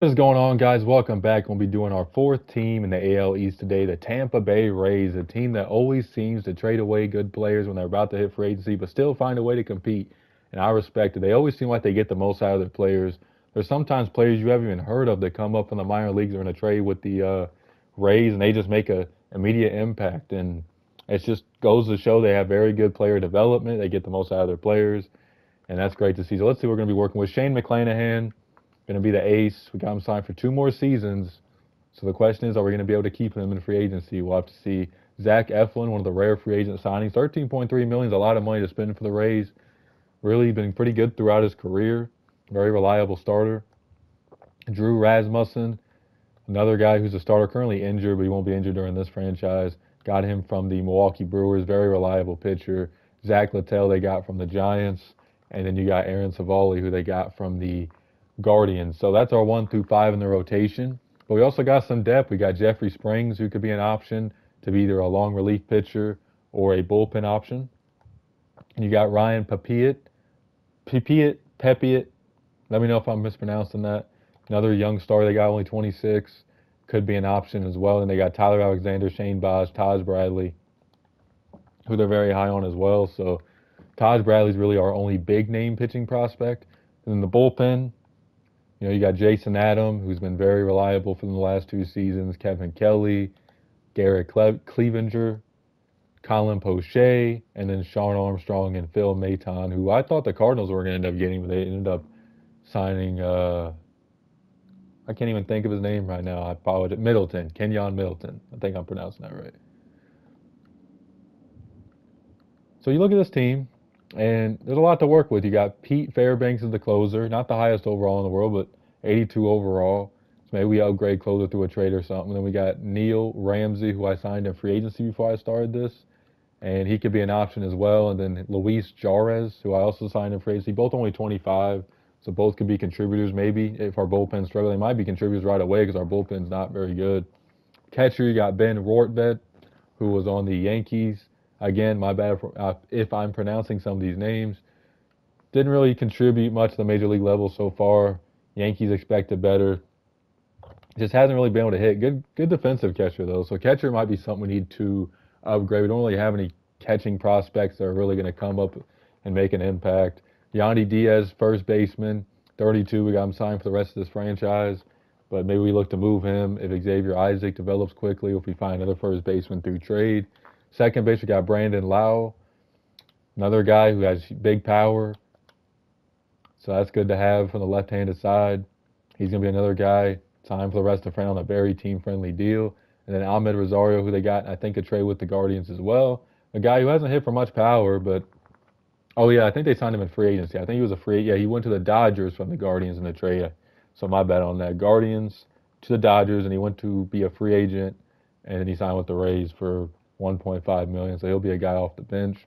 What is going on, guys? Welcome back. We'll be doing our fourth team in the AL East today, the Tampa Bay Rays, a team that always seems to trade away good players when they're about to hit free agency, but still find a way to compete. And I respect it. They always seem like they get the most out of their players. There's sometimes players you haven't even heard of that come up from the minor leagues or in a trade with the uh, Rays, and they just make a immediate impact. And it just goes to show they have very good player development. They get the most out of their players, and that's great to see. So let's see. We're going to be working with Shane McClanahan going to be the ace. We got him signed for two more seasons. So the question is, are we going to be able to keep him in free agency? We'll have to see. Zach Eflin, one of the rare free agent signings, 13.3 million is a lot of money to spend for the Rays. Really been pretty good throughout his career. Very reliable starter. Drew Rasmussen, another guy who's a starter, currently injured, but he won't be injured during this franchise. Got him from the Milwaukee Brewers, very reliable pitcher. Zach Littell they got from the Giants, and then you got Aaron Civale, who they got from the Guardians. So that's our one through five in the rotation. But we also got some depth. We got Jeffrey Springs, who could be an option to be either a long relief pitcher or a bullpen option. You got Ryan Pepiot, Pepiot, Pepiot. Let me know if I'm mispronouncing that. Another young star. They got only 26. Could be an option as well. And they got Tyler Alexander, Shane Baz, Taj Bradley, who they're very high on as well. So Taj Bradley's really our only big name pitching prospect. And then the bullpen, you know, you got Jason Adam, who's been very reliable for the last two seasons, Kevin Kelly, Garrett Cle- Cleavinger, Colin Poche, and then Shawn Armstrong and Phil Maton, who I thought the Cardinals were going to end up getting, but they ended up signing. Uh, I can't even think of his name right now. I apologize. Middleton, Kenyon Middleton. I think I'm pronouncing that right. So you look at this team, and there's a lot to work with. You got Pete Fairbanks as the closer, not the highest overall in the world, but 82 overall. So maybe we upgrade closer through a trade or something. Then we got Neil Ramsey, who I signed in free agency before I started this, and he could be an option as well. And then Luis Jarez, who I also signed in free agency, both only 25, so both could be contributors. Maybe if our bullpen struggle, they might be contributors right away because our bullpen's not very good. Catcher, you got Ben Rortvedt, who was on the Yankees. Again, my bad for, uh, if I'm pronouncing some of these names. Didn't really contribute much to the major league level so far. Yankees expected better. Just hasn't really been able to hit. Good, good defensive catcher though. So catcher might be something we need to upgrade. We don't really have any catching prospects that are really going to come up and make an impact. Yandy Diaz, first baseman, 32. We got him signed for the rest of this franchise, but maybe we look to move him if Xavier Isaac develops quickly, if we find another first baseman through trade. Second base, we got Brandon Lowe, another guy who has big power. So that's good to have from the left-handed side. He's going to be another guy signed for the rest of the friend on a very team-friendly deal. And then Amed Rosario, who they got, I think, a trade with the Guardians as well. A guy who hasn't hit for much power, but oh yeah, I think they signed him in free agency. I think he was a free. Yeah, he went to the Dodgers from the Guardians in the trade. So my bet on that. Guardians to the Dodgers, and he went to be a free agent, and then he signed with the Rays for 1.5 million, so he'll be a guy off the bench.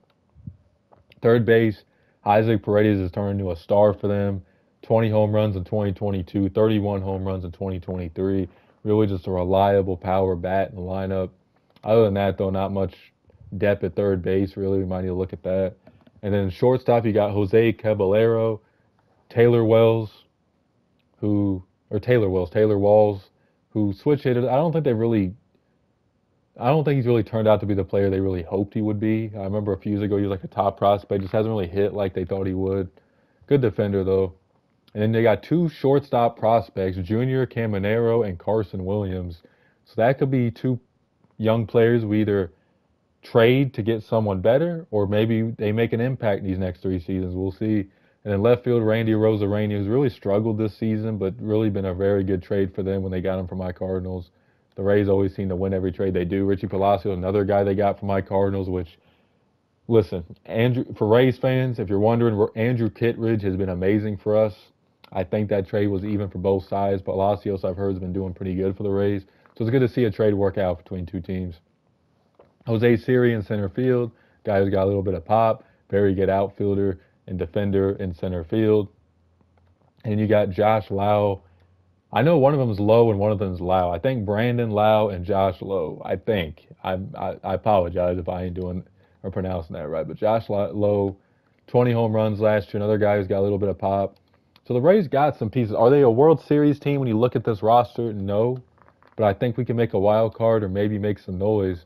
Third base, Isaac Paredes has turned into a star for them. 20 home runs in 2022, 31 home runs in 2023. Really just a reliable power bat in the lineup. Other than that, though, not much depth at third base. Really, we might need to look at that. And then shortstop, you got Jose Caballero, Taylor Wells, who or Taylor Wells, Taylor Walls, who switch hitters. I don't think they really I don't think he's really turned out to be the player they really hoped he would be. I remember a few years ago he was like a top prospect, just hasn't really hit like they thought he would. Good defender though. And then they got two shortstop prospects, Junior Caminero and Carson Williams. So that could be two young players we either trade to get someone better or maybe they make an impact these next three seasons. We'll see. And then left field, Randy Arozarena, who's really struggled this season, but really been a very good trade for them when they got him from my Cardinals. The Rays always seem to win every trade they do. Richie Palacio, another guy they got from my Cardinals, which listen, Andrew for Rays fans, if you're wondering, Andrew Kittredge has been amazing for us. I think that trade was even for both sides. Palacios, I've heard, has been doing pretty good for the Rays. So it's good to see a trade work out between two teams. Jose Siri in center field, guy who's got a little bit of pop, very good outfielder and defender in center field. And you got Josh Lowe I know one of them is Low and one of them is Lau. I think Brandon Lowe and Josh Lowe. I think. I, I, I apologize if I ain't doing or pronouncing that right. But Josh Lowe, 20 home runs last year. Another guy who's got a little bit of pop. So the Rays got some pieces. Are they a World Series team when you look at this roster? No. But I think we can make a wild card or maybe make some noise.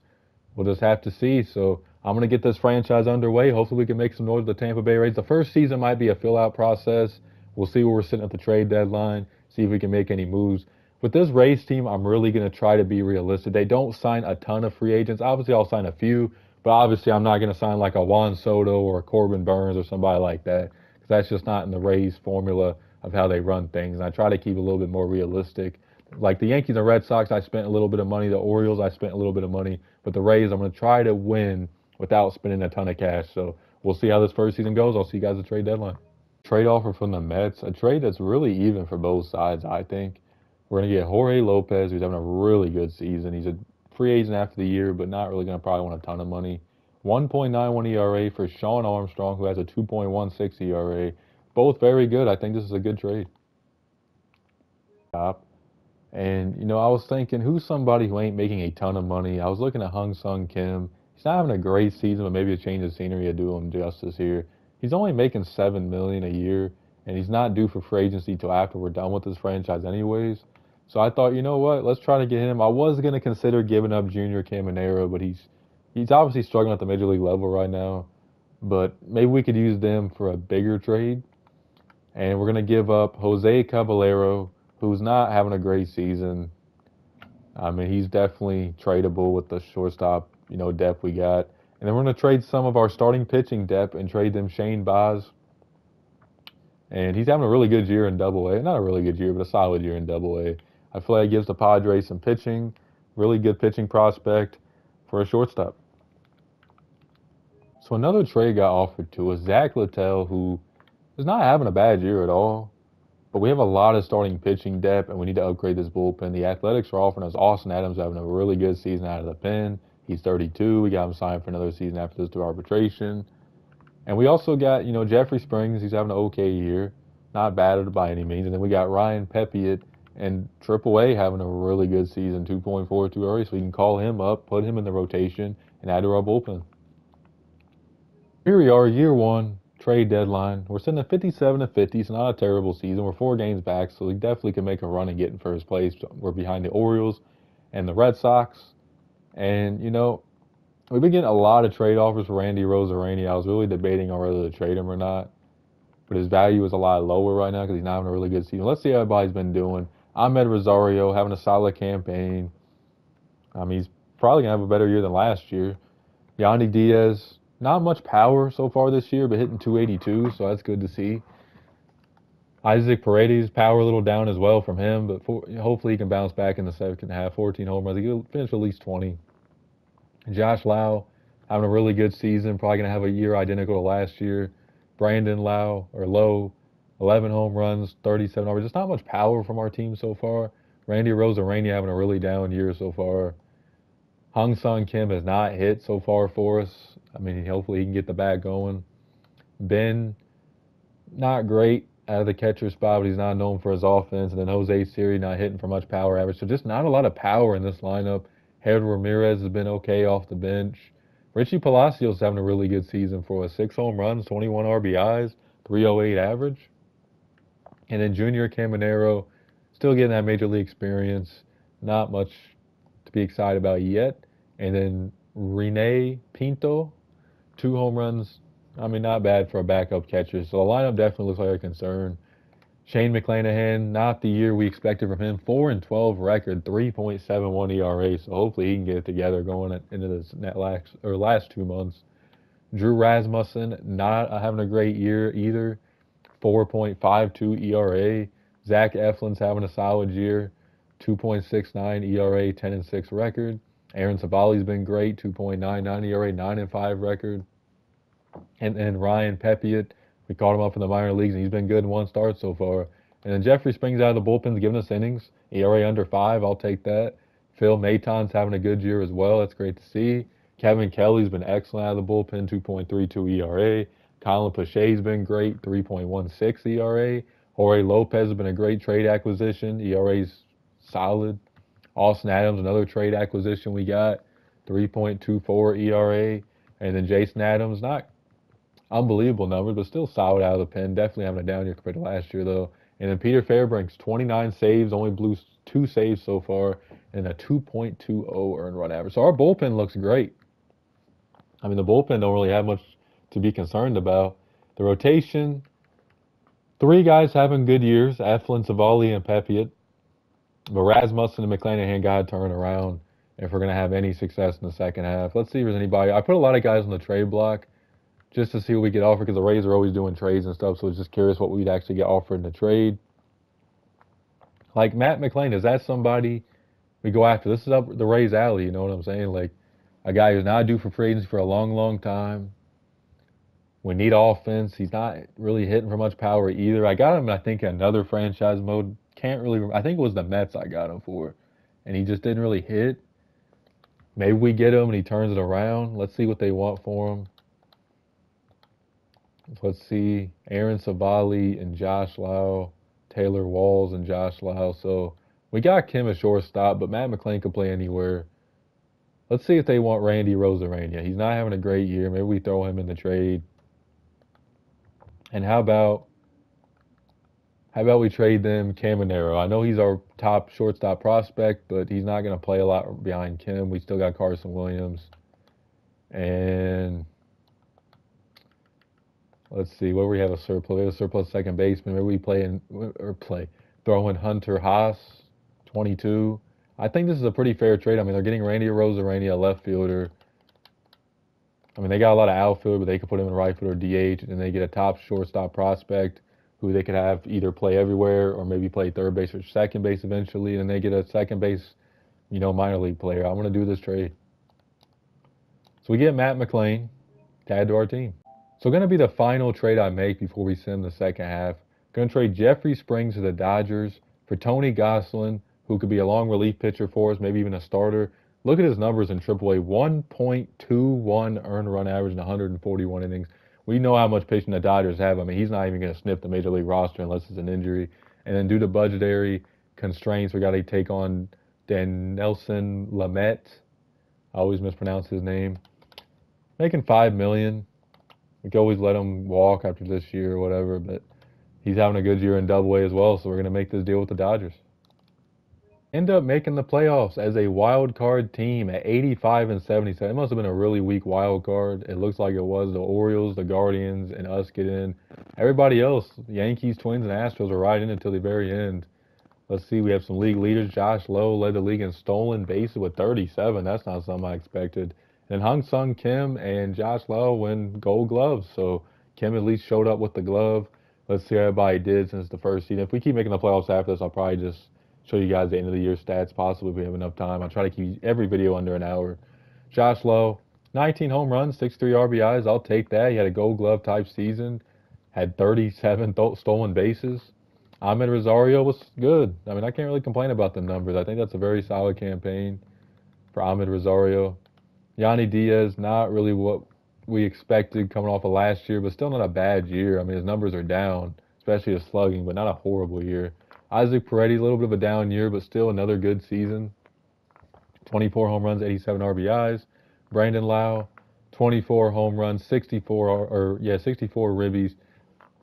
We'll just have to see. So I'm going to get this franchise underway. Hopefully we can make some noise with the Tampa Bay Rays. The first season might be a fill out process. We'll see where we're sitting at the trade deadline, see if we can make any moves. With this Rays team, I'm really going to try to be realistic. They don't sign a ton of free agents. Obviously, I'll sign a few, but obviously, I'm not going to sign like a Juan Soto or a Corbin Burnes or somebody like that because that's just not in the Rays formula of how they run things. And I try to keep a little bit more realistic. Like the Yankees and Red Sox, I spent a little bit of money. The Orioles, I spent a little bit of money. But the Rays, I'm going to try to win without spending a ton of cash. So we'll see how this first season goes. I'll see you guys at trade deadline. Trade offer from the Mets, a trade that's really even for both sides, I think. We're going to get Jorge Lopez, who's having a really good season. He's a free agent after the year, but not really going to probably want a ton of money. 1.91 ERA for Shawn Armstrong, who has a 2.16 ERA. Both very good. I think this is a good trade. And, you know, I was thinking, who's somebody who ain't making a ton of money? I was looking at Ha-Seong Kim. He's not having a great season, but maybe a change of scenery would do him justice here. He's only making 7 million a year, and he's not due for free agency till after we're done with this franchise anyways. So I thought, you know what, let's try to get him. I was going to consider giving up Junior Caminero, but he's he's obviously struggling at the major league level right now. But maybe we could use them for a bigger trade. And we're going to give up Jose Caballero, who's not having a great season. I mean, he's definitely tradable with the shortstop, you know, depth we got. And then we're going to trade some of our starting pitching depth and trade them Shane Baz. And he's having a really good year in Double A. Not a really good year, but a solid year in Double A. I feel like it gives the Padres some pitching, really good pitching prospect for a shortstop. So another trade got offered to us, Zach Littell, who is not having a bad year at all. But we have a lot of starting pitching depth, and we need to upgrade this bullpen. The Athletics are offering us Austin Adams having a really good season out of the pen. He's 32. We got him signed for another season after this to arbitration. And we also got, you know, Jeffrey Springs. He's having an okay year. Not bad by any means. And then we got Ryan Pepiot and AAA having a really good season, 2.42 ERA. So we can call him up, put him in the rotation, and add to our bullpen. Here we are, year one, trade deadline. We're sitting at 57 to 50. It's not a terrible season. We're four games back, so we definitely can make a run and get in first place. We're behind the Orioles and the Red Sox. And, you know, we've been getting a lot of trade offers for Randy Arozarena. I was really debating on whether to trade him or not. But his value is a lot lower right now because he's not having a really good season. Let's see how everybody's been doing. Amed Rosario having a solid campaign. I mean, he's probably going to have a better year than last year. Yandy Diaz, not much power so far this year, but hitting 282, so that's good to see. Isaac Paredes, power a little down as well from him, but for, hopefully he can bounce back in the second half. 14 home runs. He'll finish at least 20. Josh Lowe having a really good season, probably going to have a year identical to last year. Brandon Lowe, or Lowe, 11 home runs, 37 over. Just not much power from our team so far. Randy Arozarena having a really down year so far. Ha-Seong Kim has not hit so far for us. I mean, hopefully he can get the bat going. Ben, not great out of the catcher spot, but he's not known for his offense. And then Jose Siri not hitting for much power average. So just not a lot of power in this lineup. Harold Ramirez has been okay off the bench. Richie Palacios having a really good season for us. Six home runs, 21 RBIs, 308 average. And then Junior Caminero, still getting that major league experience. Not much to be excited about yet. And then René Pinto, two home runs. I mean, not bad for a backup catcher. So the lineup definitely looks like a concern. Shane McClanahan, not the year we expected from him. Four and twelve record, three point seven one ERA. So hopefully he can get it together going into this last or last two months. Drew Rasmussen, not having a great year either. 4.52 ERA. Zach Eflin's having a solid year. 2.69 ERA, 10 and 6 record. Aaron Civale's been great, 2.99 ERA, 9 and 5 record. And then Ryan Pepiot, we called him up in the minor leagues, and he's been good in one start so far. And then Jeffrey Springs out of the bullpen's giving us innings. ERA under 5, I'll take that. Phil Maton's having a good year as well. That's great to see. Kevin Kelly's been excellent out of the bullpen, 2.32 ERA. Colin Poche's been great, 3.16 ERA. Jorge Lopez has been a great trade acquisition. ERA's solid. Austin Adams, another trade acquisition we got, 3.24 ERA. And then Jason Adams, not unbelievable numbers, but still solid out of the pen. Definitely having a down year compared to last year, though. And then Peter Fairbanks, 29 saves, only blew two saves so far, and a 2.20 earned run average. So our bullpen looks great. I mean, the bullpen don't really have much to be concerned about. The rotation, three guys having good years: Eflin, Civale, and Pepiot. But Rasmussen and McClanahan got to turn around if we're going to have any success in the second half. Let's see if there's anybody. I put a lot of guys on the trade block just to see what we get offered because the Rays are always doing trades and stuff. So I was just curious what we'd actually get offered in the trade. Like Matt McLain, is that somebody we go after? This is up the Rays alley. You know what I'm saying? Like a guy who's not due for free agency for a long, long time. We need offense. He's not really hitting for much power either. I got him, I think, another franchise mode. Can't really. Remember. I think it was the Mets I got him for, and he just didn't really hit. Maybe we get him and he turns it around. Let's see what they want for him. Let's see. Aaron Civale and Josh Lau, Taylor Walls and Josh Lau. So we got Kim at shortstop, but Matt McLain can play anywhere. Let's see if they want Randy Arozarena. He's not having a great year. Maybe we throw him in the trade. And how about how about we trade them Caminero? I know he's our top shortstop prospect, but he's not going to play a lot behind Kim. We still got Carson Williams. And let's see, where we have a surplus. We have a surplus second baseman. Maybe we play in, or play, throw in Hunter Haas, 22. I think this is a pretty fair trade. I mean, they're getting Randy Arozarena, a left fielder. I mean, they got a lot of outfield, but they could put him in right field or DH, and they get a top shortstop prospect who they could have either play everywhere or maybe play third base or second base eventually, and they get a second base, you know, minor league player. I'm going to do this trade. So we get Matt McLain to add to our team. So going to be the final trade I make before we send the second half. Going to trade Jeffrey Springs to the Dodgers for Tony Gonsolin, who could be a long relief pitcher for us, maybe even a starter. Look at his numbers in AAA: 1.21 earned run average in 141 innings we know how much pitching the Dodgers have. I mean, he's not even going to sniff the major league roster unless it's an injury. And then due to budgetary constraints, we got to take on Dinelson Lamet. I always mispronounce his name. Making five million. We can always let him walk after this year or whatever, but he's having a good year in Double A as well. So we're going to make this deal with the Dodgers end up making the playoffs as a wild card team at 85 and 77. It must have been a really weak wild card. It looks like it was. The Orioles, the Guardians, and us get in. Everybody else, Yankees, Twins, and Astros are right in until the very end. Let's see, we have some league leaders. Josh Lowe led the league in stolen bases with 37. That's not something I expected. And Ha-Seong Kim and Josh Lowe win gold gloves. So Kim at least showed up with the glove. Let's see how everybody did since the first season. If we keep making the playoffs after this, I'll probably just show you guys the end of the year stats possibly if we have enough time. I try to keep every video under an hour. Josh Lowe, 19 home runs, 63 RBIs. I'll take that. He had a gold glove type season, had 37 th- stolen bases. Amed Rosario was good. I mean, I can't really complain about the numbers. I think that's a very solid campaign for Amed Rosario. Yandy Diaz, not really what we expected coming off of last year, but still not a bad year. I mean, his numbers are down, especially his slugging, but not a horrible year. Isaac Paredes, a little bit of a down year, but still another good season. 24 home runs, 87 RBIs. Brandon Lau, 24 home runs, 64 or, or yeah, 64 ribbies.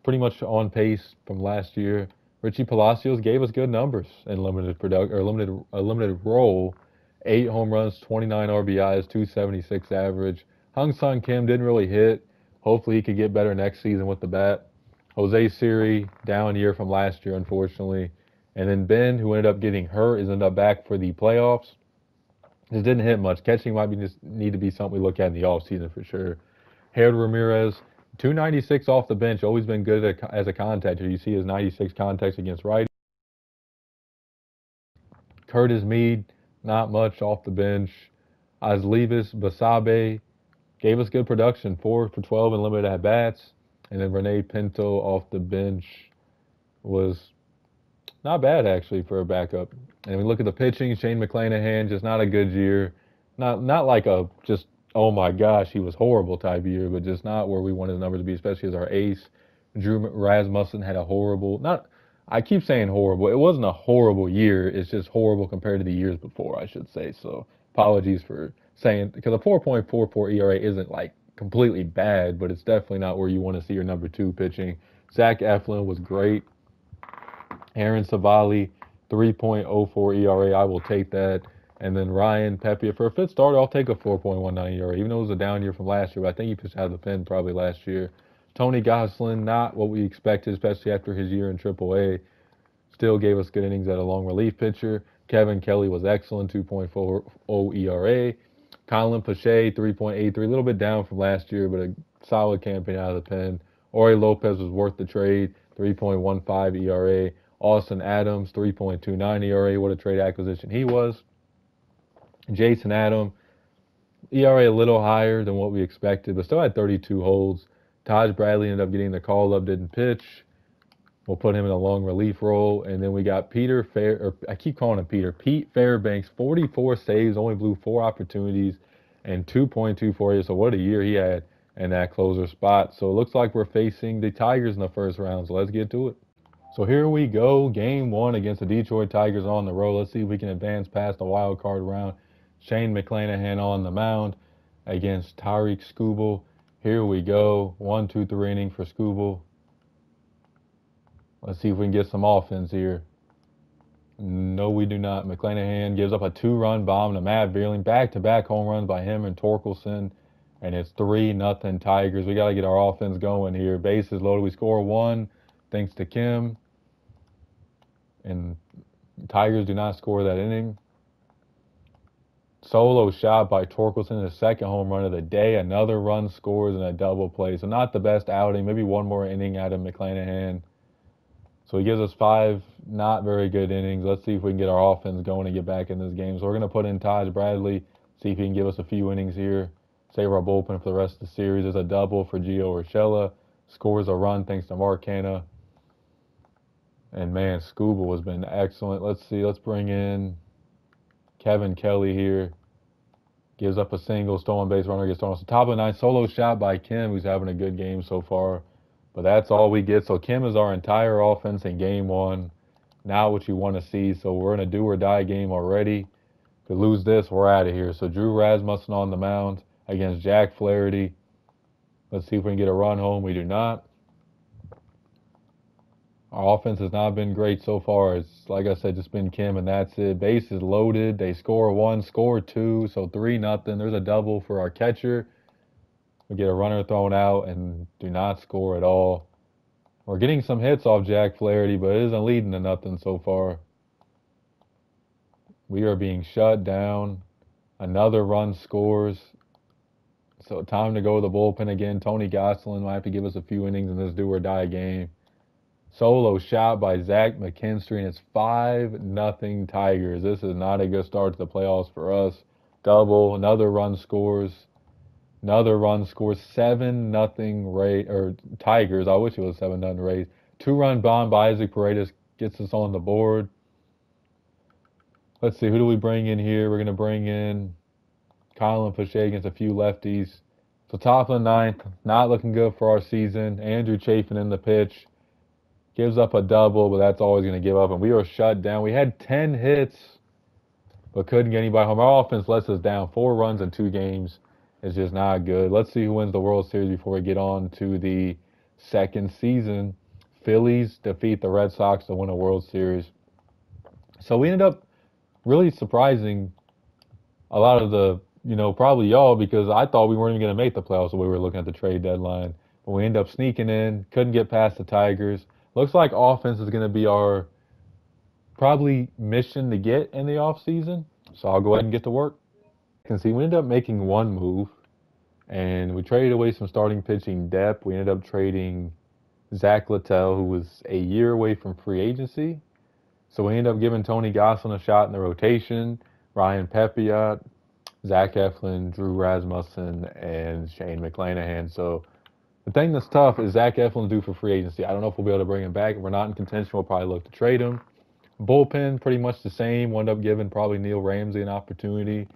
Pretty much on pace from last year. Richie Palacios gave us good numbers in limited product or limited a limited role. Eight home runs, 29 RBIs, 276 average. Ha-Seong Kim didn't really hit. Hopefully he could get better next season with the bat. Jose Siri, down year from last year, unfortunately. And then Ben, who ended up getting hurt, is ended up back for the playoffs. Just didn't hit much. Catching might be just need to be something we look at in the offseason for sure. Harold Ramirez, 296 off the bench, always been good as a contactor. You see his 96 contacts against righty. Curtis Mead, not much off the bench. Aledmys Basabe gave us good production, 4 for 12 and limited at bats. And then Rene Pinto off the bench was not bad actually for a backup. And we look at the pitching, Shane McClanahan, just not a good year. Not not like a just oh my gosh, he was horrible type year, but just not where we wanted the numbers to be, especially as our ace. Drew Rasmussen had a horrible not I keep saying horrible. It wasn't a horrible year. It's just horrible compared to the years before, I should say. So apologies for saying because a 4.44 ERA isn't like completely bad, but it's definitely not where you want to see your number two pitching. Zach Eflin was great. Aaron Civale, 3.04 ERA. I will take that. And then Ryan Pepiot for a fifth starter, I'll take a 4.19 ERA, even though it was a down year from last year. But I think he pitched out of the pen probably last year. Tony Gonsolin, not what we expected, especially after his year in AAA. Still gave us good innings at a long relief pitcher. Kevin Kelly was excellent, 2.40 ERA. Colin Poche, 3.83, a little bit down from last year, but a solid campaign out of the pen. Ori Lopez was worth the trade, 3.15 ERA. Austin Adams, 3.29 ERA. What a trade acquisition he was. Jason Adam, ERA a little higher than what we expected, but still had 32 holds. Taj Bradley ended up getting the call up, didn't pitch. We'll put him in a long relief role. And then we got Peter Fair, or I keep calling him Peter, Pete Fairbanks, 44 saves, only blew four opportunities and 2.24 years. So what a year he had in that closer spot. So it looks like we're facing the Tigers in the first round. So let's get to it. So here we go, game one against the Detroit Tigers on the road. Let's see if we can advance past the wild card round. Shane McClanahan on the mound against Tarik Skubal. Here we go. One, two, three inning for Skubal. Let's see if we can get some offense here. No, we do not. McClanahan gives up a two-run bomb to Matt Vierling. Back-to-back home runs by him and Torkelson. And it's 3 nothing Tigers. We got to get our offense going here. Bases loaded. We score one thanks to Kim. And Tigers do not score that inning. Solo shot by Torkelson, in the second home run of the day. Another run scores and a double play. So not the best outing. Maybe one more inning out of McClanahan. So he gives us five not very good innings. Let's see if we can get our offense going and get back in this game. So we're going to put in Taj Bradley, see if he can give us a few innings here, save our bullpen for the rest of the series. There's a double for Gio Urshela, scores a run thanks to Mark Canha. And man, Skubal has been excellent. Let's see, let's bring in Kevin Kelly here. Gives up a single, stolen base runner gets thrown. So top of nine, solo shot by Kim, who's having a good game so far. But that's all we get. So Kim is our entire offense in game one. Now what you want to see. So we're in a do or die game already. If we lose this, we're out of here. So Drew Rasmussen on the mound against Jack Flaherty. Let's see if we can get a run home. We do not. Our offense has not been great so far. It's like I said, just been Kim, and that's it. Base is loaded. They score one, score two, so three nothing. There's a double for our catcher. We get a runner thrown out and do not score at all. We're getting some hits off Jack Flaherty, but it isn't leading to nothing so far. We are being shut down. Another run scores. So time to go to the bullpen again. Tony Gonsolin might have to give us a few innings in this do or die game. Solo shot by Zach McKinstry, and it's five nothing Tigers. This is not a good start to the playoffs for us. Double, another run scores. Another run scores seven nothing Ray or Tigers. I wish it was seven nothing Rays. Two run bomb by Isaac Paredes gets us on the board. Let's see, who do we bring in here? We're gonna bring in Colin Poche against a few lefties. So top of the ninth, not looking good for our season. Andrew Chafin in the pitch. Gives up a double, but that's always going to give up. And we were shut down. We had 10 hits, but couldn't get anybody home. Our offense lets us down. Four runs in two games is just not good. Let's see who wins the World Series before we get on to the second season. Phillies defeat the Red Sox to win a World Series. So we ended up really surprising a lot of the, you know, probably y'all because I thought we weren't even going to make the playoffs when we were looking at the trade deadline. But we ended up sneaking in, couldn't get past the Tigers. Looks like offense is going to be our probably mission to get in the off season. So I'll go ahead and get to work can see we ended up making one move, and we traded away some starting pitching depth. We ended up trading Zach Littell, who was a year away from free agency. So we ended up giving Tony Gonsolin a shot in the rotation, Ryan Pepiot, Zach Eflin, Drew Rasmussen, and Shane McClanahan. So the thing that's tough is Zach Eflin due for free agency. I don't know if we'll be able to bring him back. If we're not in contention, we'll probably look to trade him. Bullpen, pretty much the same. Wound up giving probably Neil Ramsey an opportunity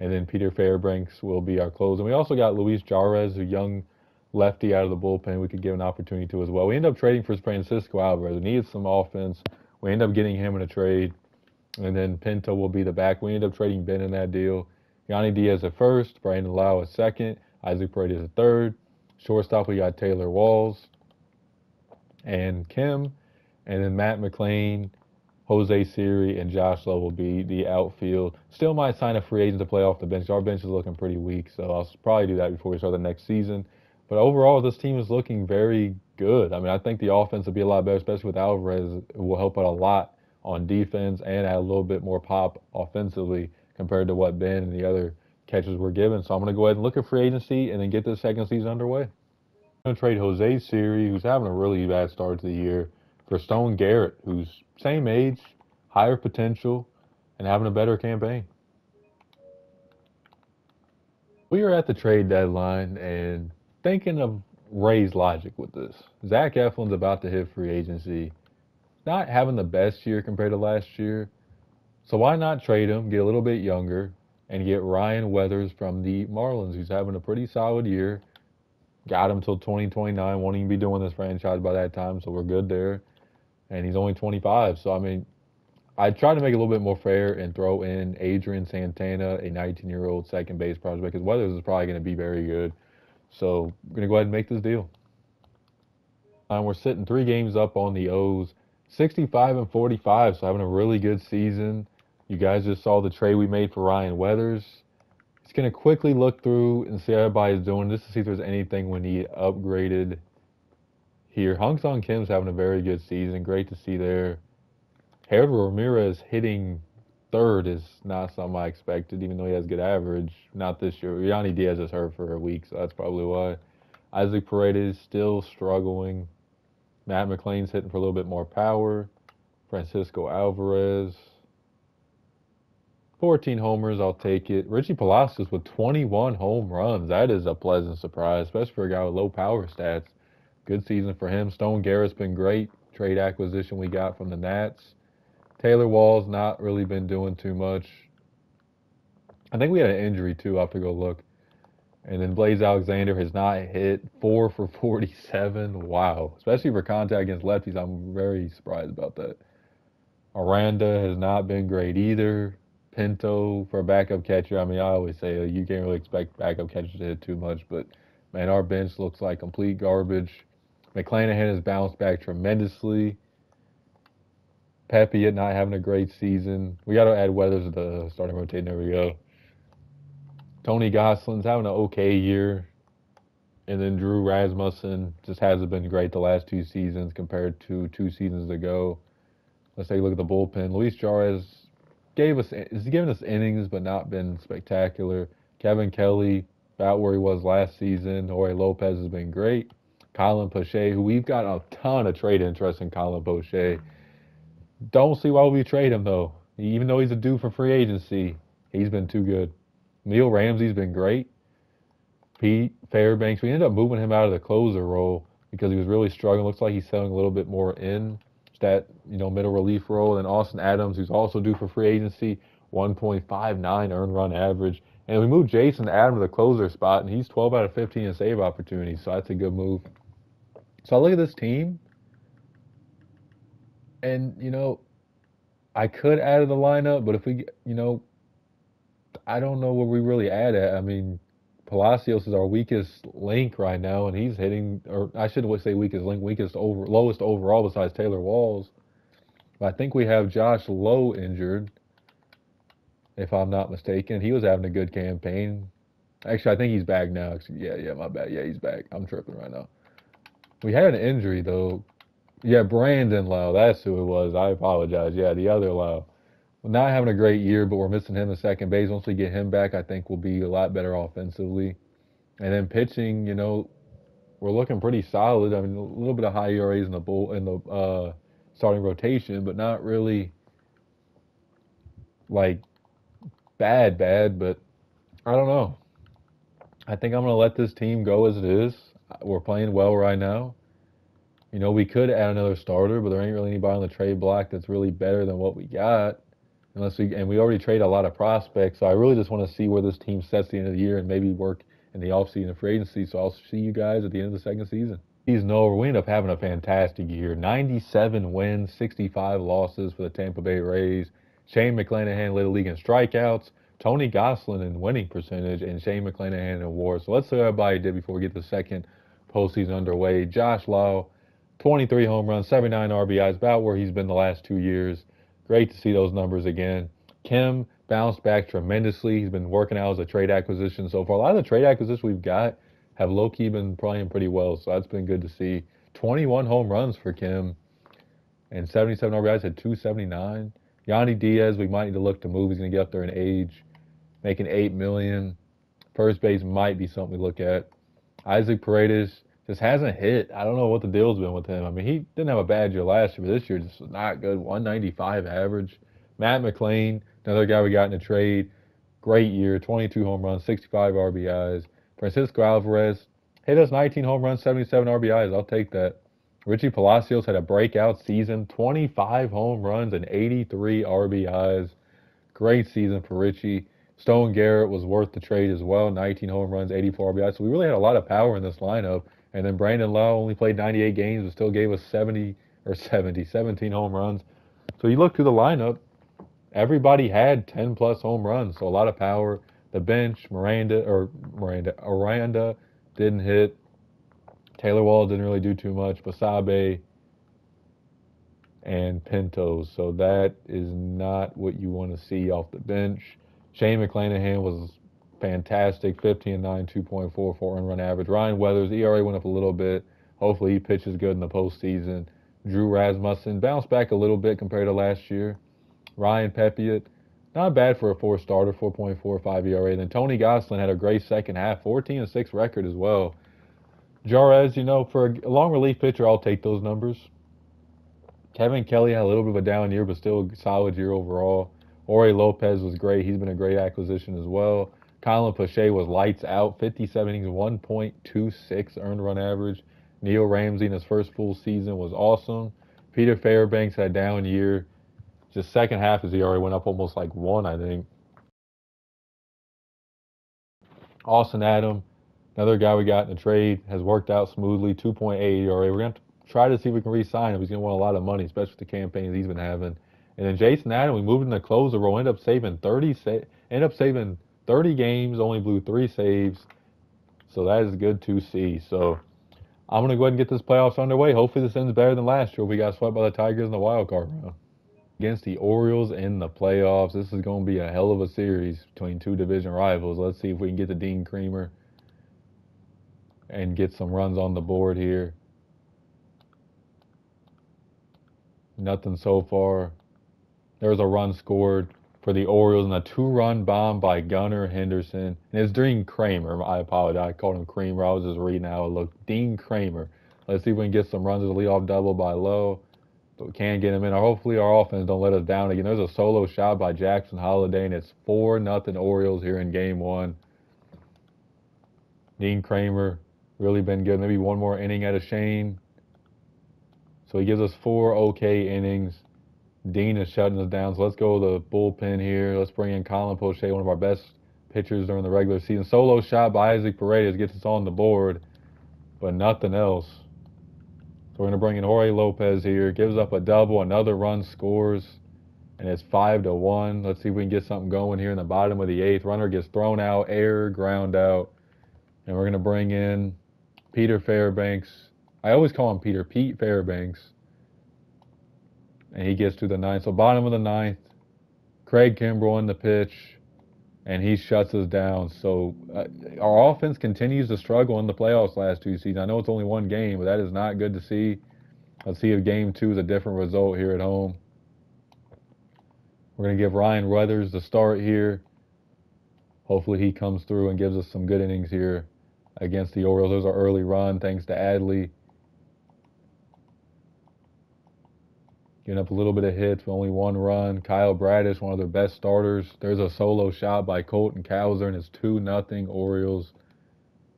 and then Peter Fairbanks will be our closer. And we also got Luis Jarez, a young lefty out of the bullpen we could give an opportunity to as well. We end up trading for Francisco Alvarez. We needed some offense. We end up getting him in a trade. And then Pinto will be the back. We end up trading Ben in that deal. Yandy Diaz at first, Brandon Lowe at second, Isaac Paredes the third. Shortstop, we got Taylor Walls and Kim. And then Matt McLain, Jose Siri, and Josh Lowe will be the outfield. Still might sign a free agent to play off the bench. Our bench is looking pretty weak, so I'll probably do that before we start the next season. But overall, this team is looking very good. I mean, I think the offense will be a lot better, especially with Alvarez. It will help out a lot on defense and add a little bit more pop offensively compared to what Ben and the other catches were given. So I'm going to go ahead and look at free agency and then get the second season underway. I'm going to trade Jose Siri, who's having a really bad start to the year, for Stone Garrett, who's same age, higher potential, and having a better campaign. We are at the trade deadline and thinking of Ray's logic with this. Zach Eflin's about to hit free agency, not having the best year compared to last year. So why not trade him, get a little bit younger, and get Ryan Weathers from the Marlins, who's having a pretty solid year. Got him till 2029, won't even be doing this franchise by that time, so we're good there. And he's only 25, so I mean, I tried to make it a little bit more fair and throw in Adrian Santana, a 19-year-old second base prospect, because Weathers is probably going to be very good. So I'm going to go ahead and make this deal. And we're sitting three games up on the O's, 65 and 45, so having a really good season. You guys just saw the trade we made for Ryan Weathers. Just going to quickly look through and see how everybody's doing just to see if there's anything we need upgraded here. Ha-Seong Kim's having a very good season. Great to see there. Harold Ramirez hitting third is not something I expected, even though he has good average. Not this year. Yandy Diaz is hurt for a week, so that's probably why. Isaac Paredes still struggling. Matt McLain's hitting for a little bit more power. Francisco Alvarez. 14 homers, I'll take it. Richie Palacios with 21 home runs. That is a pleasant surprise, especially for a guy with low power stats. Good season for him. Stone Garrett's been great. Trade acquisition we got from the Nats. Taylor Wall's not really been doing too much. I think we had an injury too. I have to go look. And then Blaze Alexander has not hit four for 47. Wow. Especially for contact against lefties. I'm very surprised about that. Aranda has not been great either. Pinto for a backup catcher. I mean, I always say uh, you can't really expect backup catchers to hit too much, but man, our bench looks like complete garbage. McClanahan has bounced back tremendously. Pepiot not having a great season. We got to add Weathers to the starting rotation. There we go. Tony Gonsolin's having an okay year. And then Drew Rasmussen just hasn't been great the last two seasons compared to two seasons ago. Let's take a look at the bullpen. Luis Jarez gave us has given us innings, but not been spectacular. Kevin Kelly, about where he was last season. Jorge Lopez has been great. Colin Poche, who we've got a ton of trade interest in Colin Poche. Don't see why we trade him though. Even though he's a due for free agency, he's been too good. Neil Ramsey's been great. Pete Fairbanks, we ended up moving him out of the closer role because he was really struggling. Looks like he's selling a little bit more in that you know middle relief role. And Austin Adams, who's also due for free agency, 1.59 earned run average. And we moved Jason Adams to the closer spot, and he's 12 out of 15 in save opportunities, so that's a good move. So I look at this team, and you know, I could add to the lineup, but if we, you know, I don't know where we really add at. I mean, Palacios is our weakest link right now, and he's hitting, or I shouldn't say weakest link, weakest over, lowest overall besides Taylor Walls. But I think we have Josh Lowe injured, if I'm not mistaken. He was having a good campaign. Actually, I think he's back now. Yeah, yeah, my bad. Yeah, he's back. I'm tripping right now. We had an injury though. Yeah, Brandon Lowe. That's who it was. I apologize. Yeah, the other Lowe. Not having a great year, but we're missing him at second base. Once we get him back, I think we'll be a lot better offensively. And then pitching, you know, we're looking pretty solid. I mean, a little bit of high ERAs in the bull in the uh, starting rotation, but not really like bad, bad. But I don't know. I think I'm gonna let this team go as it is. We're playing well right now. You know, we could add another starter, but there ain't really anybody on the trade block that's really better than what we got. Unless we and we already trade a lot of prospects, so I really just want to see where this team sets the end of the year and maybe work in the offseason free agency. So I'll see you guys at the end of the second season. Season over, we end up having a fantastic year. 97 wins, 65 losses for the Tampa Bay Rays. Shane McClanahan led the league in strikeouts. Tony Gonsolin in winning percentage, and Shane McClanahan in WAR. So let's see what everybody did before we get the second postseason underway. Josh Lowe, 23 home runs, 79 RBIs, about where he's been the last two years. Great to see those numbers again. Kim bounced back tremendously. He's been working out as a trade acquisition so far. A lot of the trade acquisitions we've got have low key been playing pretty well, so that's been good to see. 21 home runs for Kim and 77 RBIs at 279. Yandy Diaz, we might need to look to move. He's going to get up there in age, making eight million. First base might be something we look at. Isaac Paredes just hasn't hit. I don't know what the deal's been with him. I mean, he didn't have a bad year last year, but this year just not good. 195 average. Matt McLain, another guy we got in a trade. Great year, 22 home runs, 65 RBIs. Francisco Alvarez hit us 19 home runs, 77 RBIs. I'll take that. Richie Palacios had a breakout season, 25 home runs and 83 RBIs. Great season for Richie. Stone Garrett was worth the trade as well, 19 home runs, 84 RBIs. So we really had a lot of power in this lineup. And then Brandon Lowe only played 98 games, but still gave us 70 or 70, 17 home runs. So you look through the lineup, everybody had 10 plus home runs. So a lot of power. The bench, Miranda or Miranda, Aranda didn't hit. Taylor Wall didn't really do too much. Basabe and Pintos. So that is not what you want to see off the bench. Shane McClanahan was fantastic. 15 and 9, 2.44 run run average. Ryan Weathers, ERA went up a little bit. Hopefully he pitches good in the postseason. Drew Rasmussen bounced back a little bit compared to last year. Ryan Pepiot, not bad for a four starter, 4.45 ERA. Then Tony Gonsolin had a great second half, 14 and 6 record as well. Jarez, you know, for a long relief pitcher, I'll take those numbers. Kevin Kelly had a little bit of a down year, but still a solid year overall. Ori Lopez was great. He's been a great acquisition as well. Colin Poche was lights out, 57 innings, 1.26 earned run average. Neil Ramsey in his first full season was awesome. Peter Fairbanks had a down year. Just second half his ERA went up almost like one, I think. Austin Adam, another guy we got in the trade, has worked out smoothly, 2.8 ERA. We're going to try to see if we can re-sign him. He's going to want a lot of money, especially with the campaigns he's been having. And then Jason Adam, we moved in the closer role, ended up saving 30, sa- ended up saving 30 games, only blew three saves. So that is good to see. So I'm going to go ahead and get this playoffs underway. Hopefully this ends better than last year. We got swept by the Tigers in the wild card round. Against the Orioles in the playoffs. This is going to be a hell of a series between two division rivals. Let's see if we can get the Dean Creamer and get some runs on the board here. Nothing so far. There's a run scored for the Orioles and a two-run bomb by Gunnar Henderson. And it's Dean Kramer. I apologize. I called him Creamer. I was just reading how it looked. Dean Kramer. Let's see if we can get some runs as a leadoff double by Lowe. But we can't get him in. Hopefully our offense don't let us down again. There's a solo shot by Jackson Holliday, and it's 4 nothing Orioles here in game one. Dean Kramer really been good. Maybe one more inning out of Shane. So he gives us four okay innings. Dean is shutting us down. So let's go to the bullpen here. Let's bring in Colin Poche, one of our best pitchers during the regular season. Solo shot by Isaac Paredes gets us on the board, but nothing else. So we're going to bring in Jorge Lopez here. Gives up a double. Another run scores, and it's 5 to 1. Let's see if we can get something going here in the bottom of the eighth. Runner gets thrown out, air, ground out. And we're going to bring in Peter Fairbanks. I always call him Peter, Pete Fairbanks and he gets to the ninth. So bottom of the ninth, Craig Kimbrel in the pitch, and he shuts us down. So uh, our offense continues to struggle in the playoffs last two seasons. I know it's only one game, but that is not good to see. Let's see if game two is a different result here at home. We're going to give Ryan Weathers the start here. Hopefully he comes through and gives us some good innings here against the Orioles. There's our early run thanks to Adley. Getting up a little bit of hits, but only one run. Kyle Bradish, one of their best starters. There's a solo shot by Colton Cowser, and it's 2 nothing Orioles.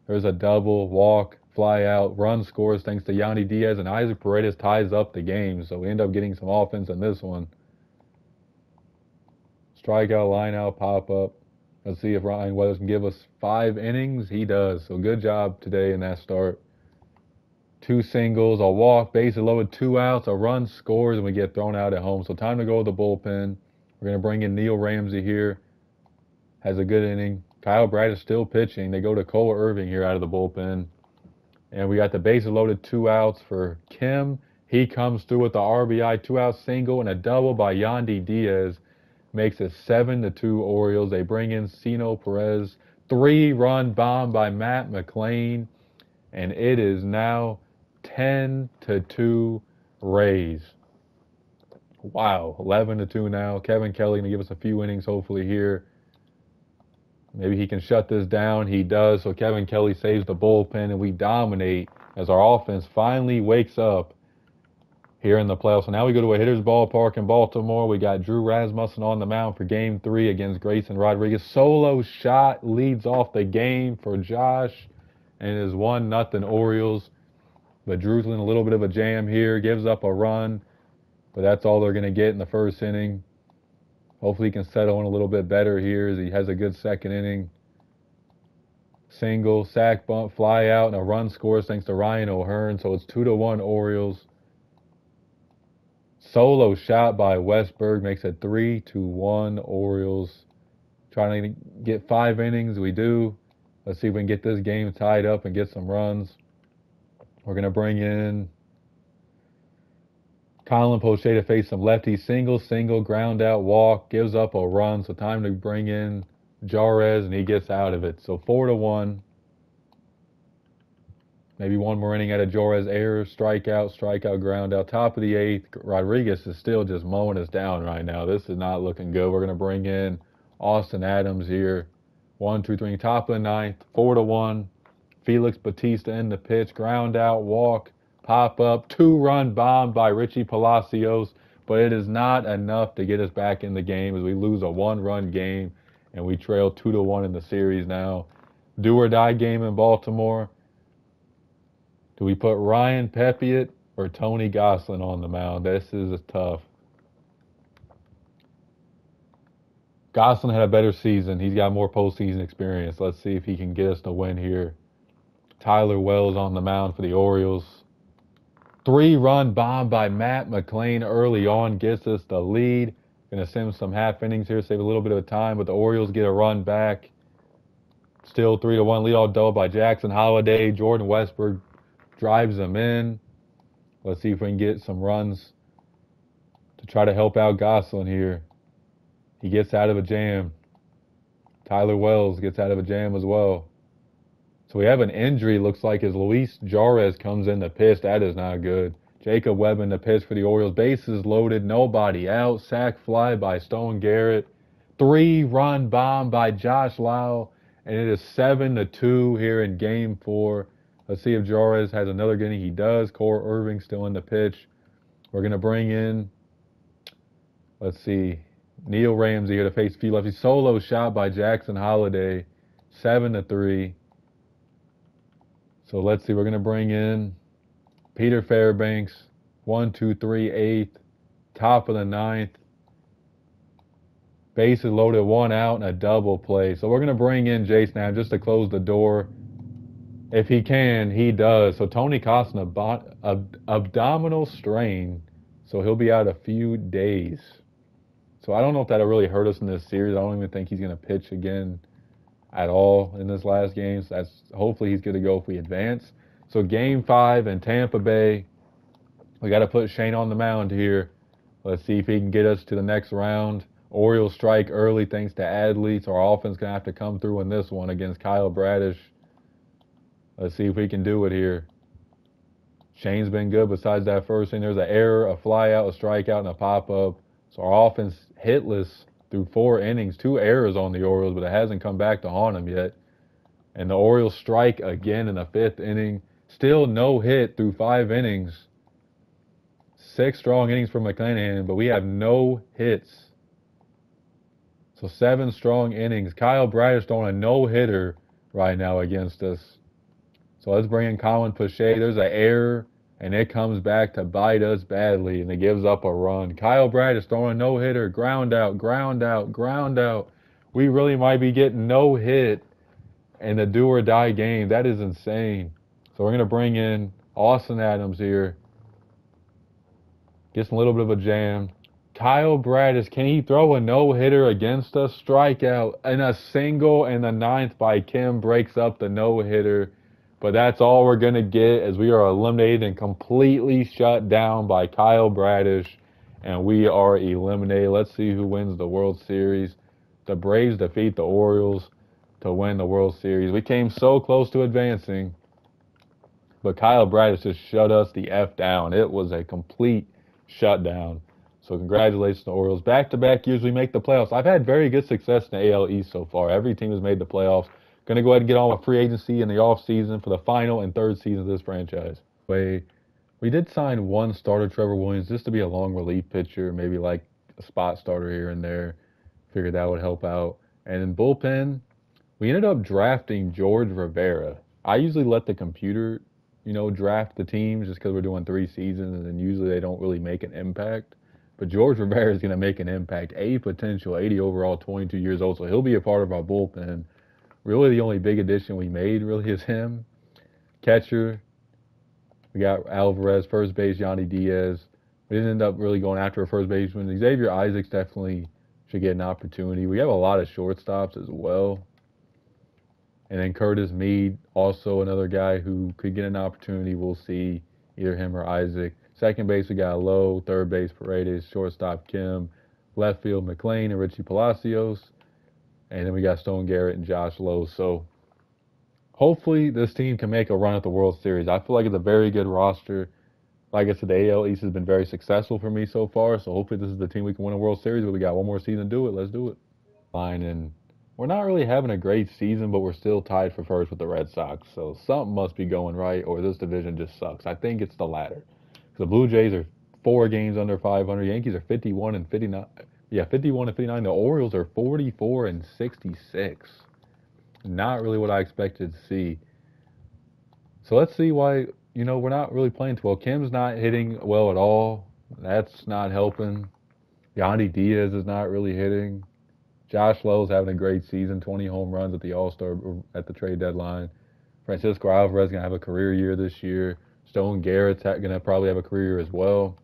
There's a double, walk, fly out, run scores thanks to Yandy Diaz, and Isaac Paredes ties up the game. So we end up getting some offense in this one. Strikeout, line out, pop up. Let's see if Ryan Weathers can give us five innings. He does. So good job today in that start two singles, a walk, bases loaded, two outs, a run scores, and we get thrown out at home. So time to go to the bullpen. We're going to bring in Neil Ramsey here. has a good inning. Kyle Bright Bradish still pitching. They go to Cole Irving here out of the bullpen. And we got the bases loaded, two outs for Kim. He comes through with the RBI two out single and a double by Yandy Diaz. Makes it seven to two Orioles. They bring in Sino Perez. Three run bomb by Matt McLain. And it is now 10 to 2 Rays. Wow, 11 to 2 now. Kevin Kelly going to give us a few innings hopefully here. Maybe he can shut this down. He does. So Kevin Kelly saves the bullpen and we dominate as our offense finally wakes up here in the playoffs. So now we go to a hitter's ballpark in Baltimore. We got Drew Rasmussen on the mound for game three against Grayson Rodriguez. Solo shot leads off the game for Josh and it is one nothing Orioles. But Drew's in a little bit of a jam here, gives up a run, but that's all they're going to get in the first inning. Hopefully he can settle in a little bit better here as he has a good second inning. Single, sac bunt, fly out, and a run scores thanks to Ryan O'Hearn. So it's two to one Orioles. Solo shot by Westburg makes it three to one Orioles. Trying to get five innings, we do. Let's see if we can get this game tied up and get some runs. We're going to bring in Colin Poche to face some lefty. Single, single, ground out, walk, gives up a run. So time to bring in Jarez, and he gets out of it. So four to one. Maybe one more inning at a Jarez error, strikeout, strikeout, ground out. Top of the eighth. Rodriguez is still just mowing us down right now. This is not looking good. We're going to bring in Austin Adams here. One, two, three. Top of the ninth. Four to one. Felix Bautista in the pitch, ground out, walk, pop up, two run bomb by Richie Palacios, but it is not enough to get us back in the game as we lose a one run game and we trail two to one in the series now. Do or die game in Baltimore. Do we put Ryan Pepiot or Tony Gonsolin on the mound? This is a tough. Gonsolin had a better season. He's got more postseason experience. Let's see if he can get us to win here. Tyler Wells on the mound for the Orioles. Three run bomb by Matt McLain early on gets us the lead. Gonna send some half innings here, save a little bit of time, but the Orioles get a run back. Still three to one lead all double by Jackson Holliday. Jordan Westburg drives them in. Let's see if we can get some runs to try to help out Gonsolin here. He gets out of a jam. Tyler Wells gets out of a jam as well. So we have an injury. Looks like as Luis Jarez comes in the pitch. That is not good. Jacob Webb in the pitch for the Orioles. Bases loaded. Nobody out. Sack fly by Stone Garrett. Three run bomb by Josh Lowe. And it is 7 to 2 here in game four. Let's see if Jarez has another inning. He does. Cole Irvin still in the pitch. We're going to bring in, let's see, Neil Ramsey here to face few lefty. Solo shot by Jackson Holliday. 7 to 3. So let's see, we're going to bring in Peter Fairbanks, one, two, three, eighth, top of the ninth. Bases loaded, one out, and a double play. So we're going to bring in Jace now just to close the door. If he can, he does. So Tony Costin, ab- ab- abdominal strain. So he'll be out a few days. So I don't know if that'll really hurt us in this series. I don't even think he's going to pitch again at all in this last game. So that's hopefully he's good to go if we advance. So game five in Tampa Bay, we got to put Shane on the mound here. Let's see if he can get us to the next round. Orioles strike early thanks to Adley, so our offense gonna have to come through in this one against Kyle Bradish. Let's see if we can do it here. Shane's been good besides that first inning. There's an error, a fly out, a strikeout, and a pop up. So our offense hitless through four innings, two errors on the Orioles, but it hasn't come back to haunt them yet. And the Orioles strike again in the fifth inning. Still no hit through five innings. Six strong innings for McClanahan, but we have no hits. So seven strong innings. Kyle Bradish throwing a no hitter right now against us. So let's bring in Colin Poche. There's an error and it comes back to bite us badly, and it gives up a run. Kyle Bradish throwing a no hitter, ground out, ground out, ground out. We really might be getting no hit in the do or die game. That is insane. So we're going to bring in Austin Adams here. Gets a little bit of a jam. Kyle Bradish, can he throw a no hitter against us? Strikeout and a single in the ninth by Kim breaks up the no hitter. But that's all we're going to get as we are eliminated and completely shut down by Kyle Bradish. And we are eliminated. Let's see who wins the World Series. The Braves defeat the Orioles to win the World Series. We came so close to advancing, but Kyle Bradish just shut us the F down. It was a complete shutdown. So congratulations to Orioles. Back-to-back years we make the playoffs. I've had very good success in the AL East so far. Every team has made the playoffs. Going to go ahead and get on with free agency in the off season for the final and third season of this franchise. We we did sign one starter, Trevor Williams, just to be a long relief pitcher, maybe like a spot starter here and there. Figured that would help out. And in bullpen, we ended up drafting George Rivera. I usually let the computer, you know, draft the teams just because we're doing three seasons, and usually they don't really make an impact. But George Rivera is going to make an impact. A potential, 80 overall, 22 years old, so he'll be a part of our bullpen. Really, the only big addition we made really is him. Catcher, we got Alvarez, first base, Yandy Diaz. We didn't end up really going after a first baseman. Xavier Isaacs definitely should get an opportunity. We have a lot of shortstops as well. And then Curtis Mead, also another guy who could get an opportunity. We'll see either him or Isaac. Second base, we got Lowe. Third base, Paredes. Shortstop, Kim. Left field, McLain and Richie Palacios. And then we got Stone Garrett and Josh Lowe. So hopefully this team can make a run at the World Series. I feel like it's a very good roster. Like I said, the AL East has been very successful for me so far. So hopefully this is the team we can win a World Series. But we got one more season to do it. Let's do it. Fine. And we're not really having a great season, but we're still tied for first with the Red Sox. So something must be going right, or this division just sucks. I think it's the latter. The Blue Jays are four games under 500. Yankees are 51 and 59. Yeah, 51 and 59. The Orioles are 44 and 66. Not really what I expected to see. So let's see why, you know, we're not really playing too well. Kim's not hitting well at all. That's not helping. Yandy Diaz is not really hitting. Josh Lowe's having a great season, 20 home runs at the All Star at the trade deadline. Francisco Alvarez gonna have a career year this year. Stone Garrett's gonna probably have a career as well.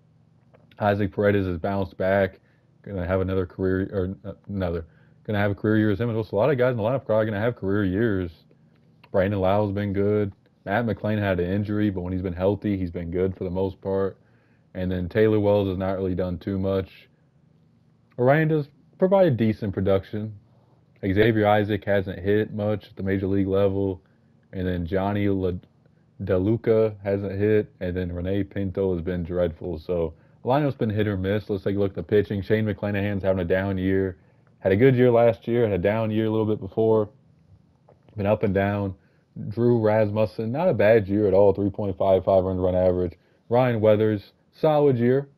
Isaac Paredes has bounced back, gonna have another career or uh, another, gonna have a career year as him. There's a lot of guys in the lineup probably gonna have career years. Brandon Lowe's been good. Matt McLain had an injury, but when he's been healthy, he's been good for the most part. And then Taylor Wells has not really done too much. Orion Aranda's provided decent production. Xavier Isaac hasn't hit much at the major league level, and then Johnny La- DeLuca hasn't hit, and then Rene Pinto has been dreadful. So lineup's been hit or miss. Let's take a look at the pitching. Shane McClanahan's having a down year. Had a good year last year, had a down year a little bit before. Been up and down. Drew Rasmussen, not a bad year at all, 3.55 run run average. Ryan Weathers, solid year.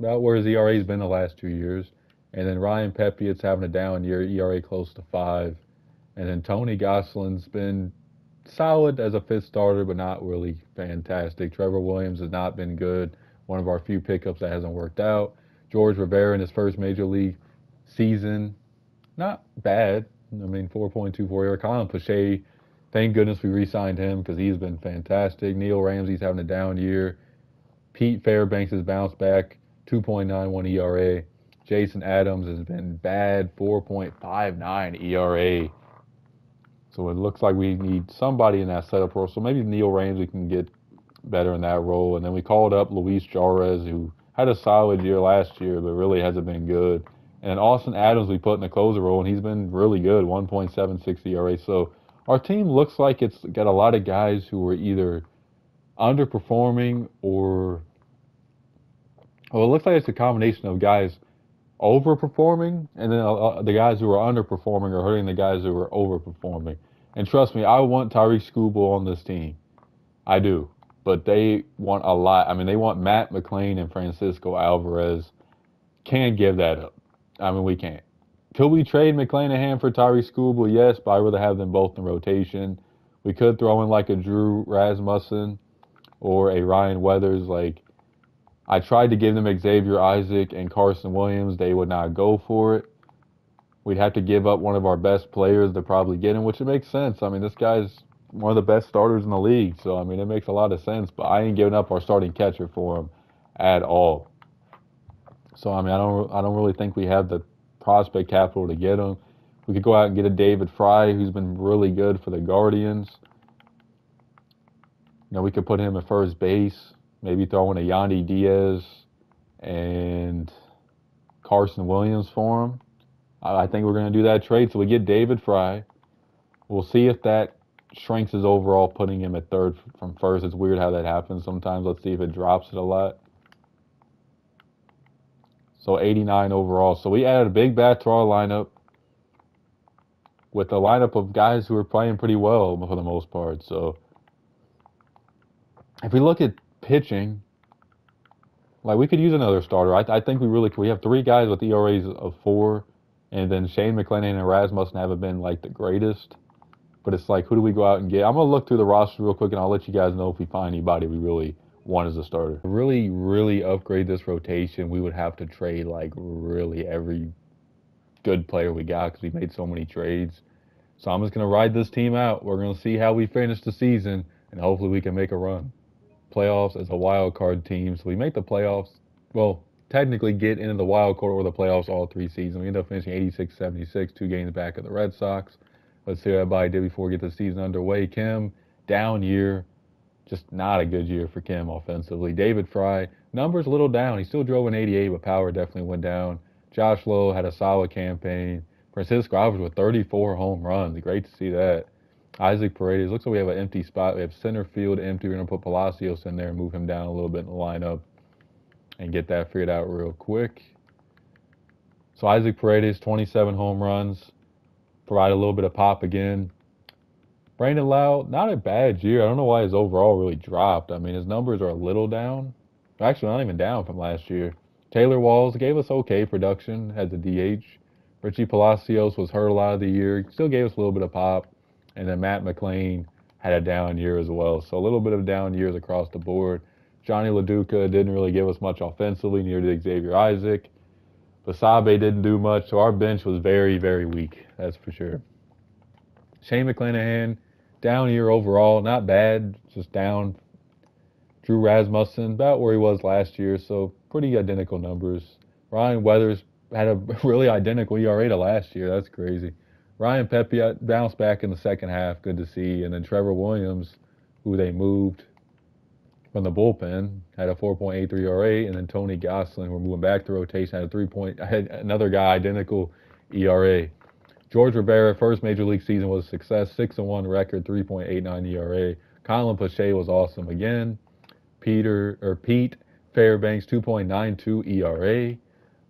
About where his ERA's been the last two years. And then Ryan Pepiot's having a down year, ERA close to five. And then Tony Gonsolin's been solid as a fifth starter, but not really fantastic. Trevor Williams has not been good. One of our few pickups that hasn't worked out. George Rivera in his first major league season, not bad. I mean, 4.24 ERA. Colin Poche, thank goodness we re-signed him because he's been fantastic. Neil Ramsey's having a down year. Pete Fairbanks has bounced back, 2.91 ERA. Jason Adams has been bad, 4.59 ERA. So it looks like we need somebody in that setup role. So maybe Neil Ramsey can get better in that role. And then we called up Luis Jarez, who had a solid year last year, but really hasn't been good. And Austin Adams we put in the closer role, and he's been really good, 1.76 ERA. So our team looks like it's got a lot of guys who are either underperforming or well, it looks like it's a combination of guys – overperforming, and then uh, the guys who are underperforming are hurting the guys who are overperforming. And trust me, I want Tarik Skubal on this team. I do. But they want a lot. I mean, they want Matt McLain and Francisco Alvarez. Can't give that up. I mean, we can't. Could we trade McClanahan for Tarik Skubal? Yes, but I'd rather have them both in rotation. We could throw in like a Drew Rasmussen or a Ryan Weathers. Like, I tried to give them Xavier Isaac and Carson Williams. They would not go for it. We'd have to give up one of our best players to probably get him, which it makes sense. I mean, this guy's one of the best starters in the league. So, I mean, it makes a lot of sense. But I ain't giving up our starting catcher for him at all. So I mean, I don't I don't really think we have the prospect capital to get him. We could go out and get a David Fry, who's been really good for the Guardians. You know, we could put him at first base. Maybe throw in a Yandy Diaz and Carson Williams for him. I think we're going to do that trade. So we get David Fry. We'll see if that shrinks his overall, putting him at third from first. It's weird how that happens sometimes. Let's see if it drops it a lot. So 89 overall. So we added a big bat to our lineup with a lineup of guys who are playing pretty well for the most part. So if we look at pitching, like we could use another starter. I, I think we really we have three guys with ERAs of four, and then Shane McClanahan and Rasmussen haven't been like the greatest. But it's like, who do we go out and get? I'm gonna look through the roster real quick, and I'll let you guys know if we find anybody we really want as a starter. Really, really upgrade this rotation, we would have to trade like really every good player we got because we made so many trades. So I'm just gonna ride this team out. We're gonna see how we finish the season, and hopefully we can make a run. Playoffs as a wild card team, so we make the playoffs. Well, technically get into the wild card or the playoffs all three seasons. We end up finishing 86 76, two games back of the Red Sox. Let's see what everybody did before we get the season underway. Kim, down year. Just not a good year for Kim offensively. David Fry, numbers a little down. He still drove an 88, but power definitely went down. Josh Lowe had a solid campaign. Francisco Alvarez with 34 home runs. Great to see that. Isaac Paredes. Looks like we have an empty spot. We have center field empty. We're going to put Palacios in there and move him down a little bit in the lineup and get that figured out real quick. So Isaac Paredes, 27 home runs provide a little bit of pop again. Brandon Lowe, not a bad year. I don't know why his overall really dropped. I mean, his numbers are a little down. Actually, not even down from last year. Taylor Walls gave us okay production as a DH. Richie Palacios was hurt a lot of the year. Still gave us a little bit of pop. And then Matt McLain had a down year as well. So a little bit of down years across the board. Johnny DeLuca didn't really give us much offensively, neither did Xavier Isaac. Basabe didn't do much, so our bench was very, very weak. That's for sure. Shane McClanahan, down year overall, not bad, just down. Drew Rasmussen, about where he was last year, so pretty identical numbers. Ryan Weathers had a really identical ERA to last year. That's crazy. Ryan Pepiot uh, bounced back in the second half. Good to see. And then Trevor Williams, who they moved from the bullpen, had a 4.83 ERA, and then Tony Gonsolin, we're moving back to rotation, had a three point, I had another guy identical ERA. George Rivera, first major league season was a success, six and one record, 3.89 ERA. Colin Poche was awesome again. Peter or Pete Fairbanks, 2.92 ERA.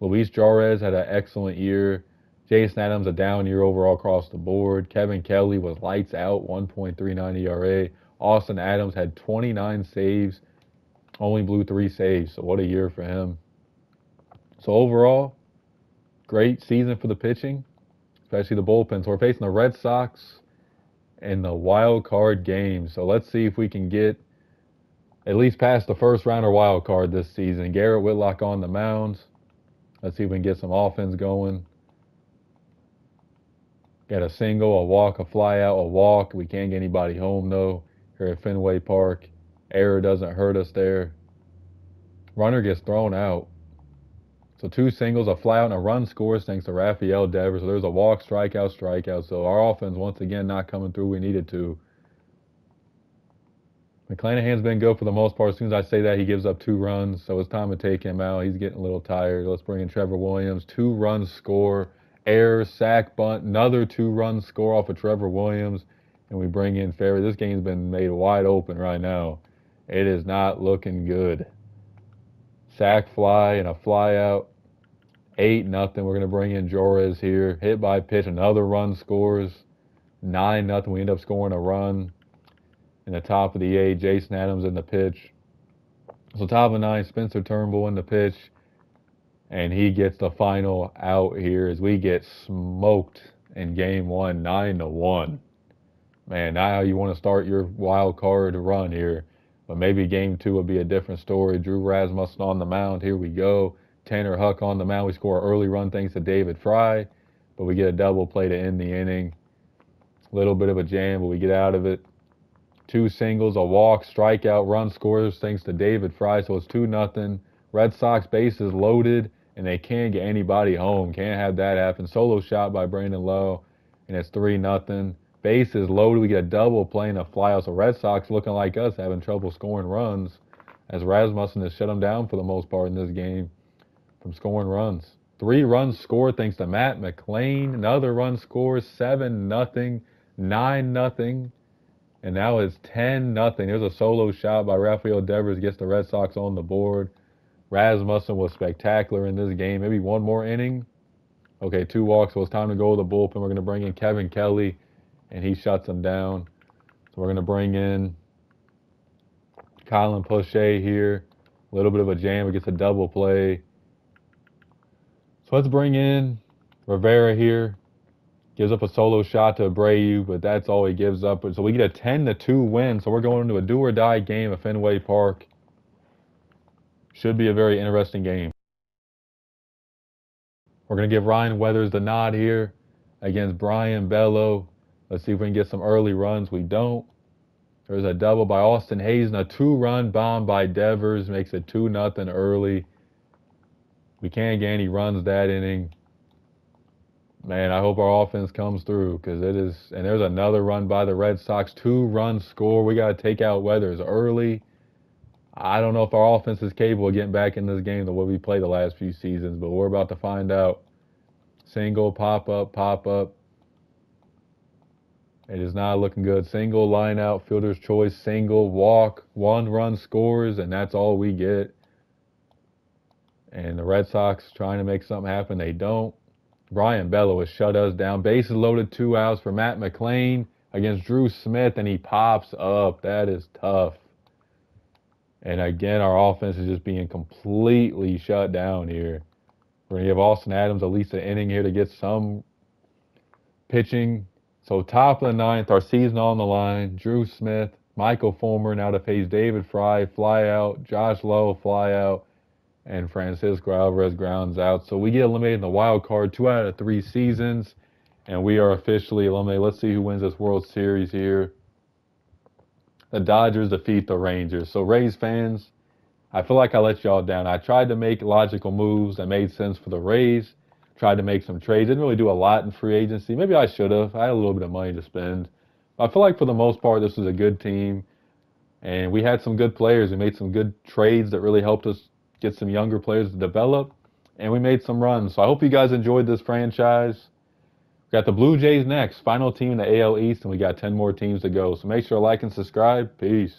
Luis Jarez had an excellent year. Jason Adams a down year overall across the board. Kevin Kelly was lights out, 1.39 ERA. Austin Adams had 29 saves, only blew three saves. So what a year for him. So overall, great season for the pitching, especially the bullpen. So we're facing the Red Sox in the wild card game. So let's see if we can get at least past the first round or wild card this season. Garrett Whitlock on the mound. Let's see if we can get some offense going. Got a single, a walk, a fly out, a walk. We can't get anybody home though here at Fenway Park. Error doesn't hurt us there. Runner gets thrown out. So two singles, a fly out, and a run scores thanks to Rafael Devers. So there's a walk, strikeout, strikeout. So our offense once again not coming through. We needed to. McClanahan's been good for the most part. As soon as I say that, he gives up two runs. So it's time to take him out. He's getting a little tired. Let's bring in Trevor Williams. Two runs score. Air, sack, bunt. Another two run score off of Trevor Williams and we bring in Ferry. This game's been made wide open right now. It is not looking good. Sack fly and a fly out. Eight nothing. We're gonna bring in Jorez here. Hit by pitch. Another run scores. Nine nothing. We end up scoring a run. In the top of the eight, Jason Adams in the pitch. So top of nine, Spencer Turnbull in the pitch. And he gets the final out here as we get smoked in game one, nine to one man, now you want to start your wild card run here. But maybe game two will be a different story. Drew Rasmussen on the mound. Here we go. Tanner Houck on the mound. We score an early run thanks to David Fry, but we get a double play to end the inning. A little bit of a jam, but we get out of it. Two singles, a walk, strikeout, run scores thanks to David Fry. So it's two nothing. Red Sox bases loaded and they can't get anybody home. Can't have that happen. Solo shot by Brandon Lowe, and it's three nothing. Base is loaded. We get a double playing a flyout. So Red Sox looking like us, having trouble scoring runs, as Rasmussen has shut them down for the most part in this game from scoring runs. Three runs scored thanks to Matt McLain. Another run scored, seven nothing, nine nothing, and now it's ten nothing. There's a solo shot by Rafael Devers gets the Red Sox on the board. Rasmussen was spectacular in this game. Maybe one more inning. Okay, two walks. So it's time to go to the bullpen. We're going to bring in Kevin Kelly, and he shuts them down. So we're going to bring in Colin Poche here. A little bit of a jam. It gets a double play. So let's bring in Rivera here. Gives up a solo shot to Abreu, but that's all he gives up. So we get a 10 to 2 win. So we're going into a do or die game at Fenway Park. Should be a very interesting game. We're going to give Ryan Weathers the nod here against Brayan Bello. Let's see if we can get some early runs. We don't. There's a double by Austin Hays and a two-run bomb by Devers makes it 2 nothing early. We can't get any runs that inning. Man, I hope our offense comes through because it is. And there's another run by the Red Sox. Two-run score. We got to take out Weathers early. I don't know if our offense is capable of getting back in this game the way we played the last few seasons, but we're about to find out. Single, pop up, pop up. It is not looking good. Single, line out, fielder's choice, single, walk, one run scores, and that's all we get. And the Red Sox trying to make something happen, they don't. Brayan Bello has shut us down. Bases loaded, two outs for Matt McLain against Drew Smith, and he pops up. That is tough. And again, our offense is just being completely shut down here. We're going to give Austin Adams at least an inning here to get some pitching. So top of the ninth, our season on the line. Drew Smith, Michael Fulmer now to face David Fry, fly out. Josh Lowe, fly out. And Francisco Alvarez grounds out. So we get eliminated in the wild card two out of three seasons. And we are officially eliminated. Let's see who wins this World Series here the Dodgers defeat the Rangers. So Rays fans, I feel like I let y'all down. I tried to make logical moves that made sense for the Rays. Tried to make some trades. Didn't really do a lot in free agency. Maybe I should have. I had a little bit of money to spend. I feel like for the most part, this was a good team, and we had some good players. We made some good trades that really helped us get some younger players to develop, and we made some runs. So I hope you guys enjoyed this franchise. We got the Blue Jays next, final team in the AL East, and we got 10 more teams to go. So make sure to like and subscribe. Peace.